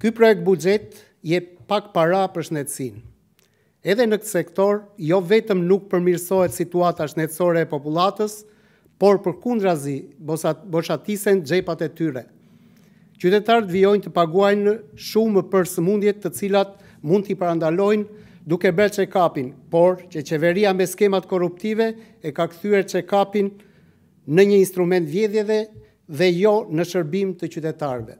Ky projekt buxhet jep pak para për shëndetësinë. Edhe në këtë sektor, jo vetëm nuk përmirësohet situata shëndetësore e popullatës, por përkundrazi boshatisen xhepat e tyre. Qytetarët vijojnë të paguajnë shumë për sëmundjet të cilat mund t'i parandalojnë duke bërë check-up-in, por që qeveria me skemat korruptive e ka kthyer check-up-in në një instrument vjedhjeve dhe jo në shërbim të qytetarëve.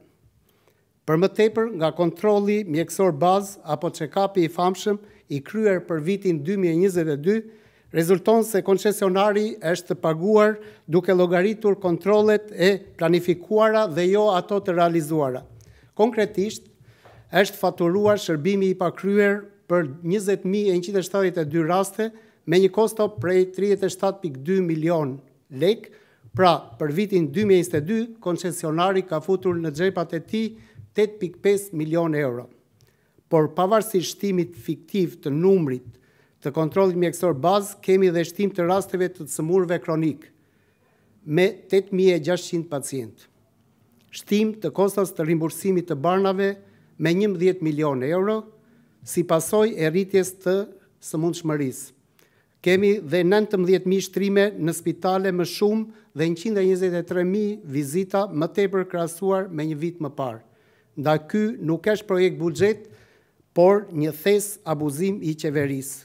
Për më tepër, nga kontrolli mjekësor bazë apo check-up-i i famshëm i kryer për vitin 2022, rezulton se koncesionari është paguar duke llogaritur kontrollet e planifikuara dhe jo ato të realizuara. Konkretisht, është faturuar shërbimi i pakryer për njëzet mijë e njëqind e shtatëdhjetë e dy raste me një kosto prej tridhjetë e shtatë pikë dy milionë lekë, pra për vitin dy mijë e njëzet e dy koncesionari ka futur në xhepat e tij tetë pikë pesë milionë euro. Por pavarësisht shtimit fiktiv të numrit të kontrollit mjekësor bazë, kemi dhe shtim të rasteve të sëmurëve kronikë. me tetë mijë e gjashtëqind pacientë, shtim të kostos të rimbursimit të barnave me njëmbëdhjetë milionë euro si pasojë e rritjes të sëmundshmërisë. Kemi dhe nëntëmbëdhjetë mijë shtrime në spitale më shumë dhe njëqind e njëzet e tre mijë vizita më tepër krahasuar me një vit më parë. Ndaj ky nuk është projekt buxhet, por një thes abuzim i qeverisë.